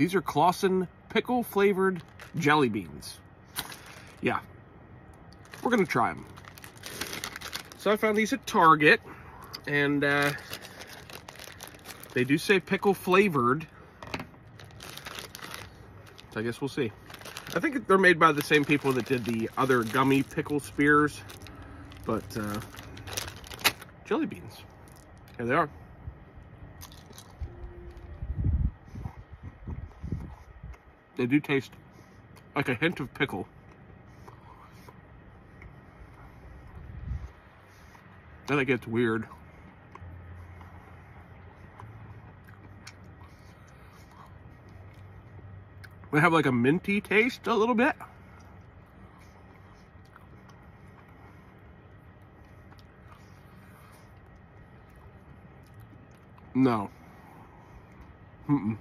These are Claussen pickle flavored jelly beans. Yeah, we're gonna try them. So I found these at Target, and uh, they do say pickle flavored. So I guess we'll see. I think they're made by the same people that did the other gummy pickle spears, but uh, jelly beans. Here they are. They do taste like a hint of pickle. Then it gets weird. They have like a minty taste a little bit. No. Mm-mm.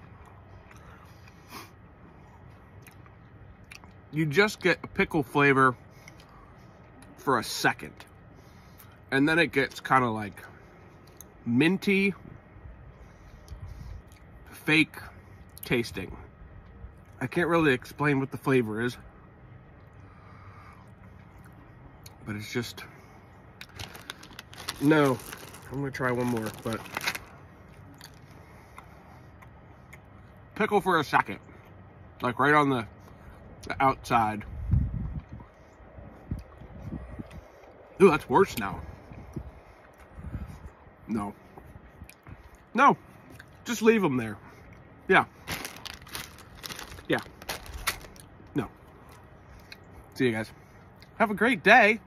You just get a pickle flavor for a second. And then it gets kind of like minty, fake tasting. I can't really explain what the flavor is. But it's just, no. I'm gonna try one more, but pickle for a second. Like right on the outside. Ooh, that's worse now. No. No. Just leave them there. Yeah. Yeah. No. See you guys. Have a great day.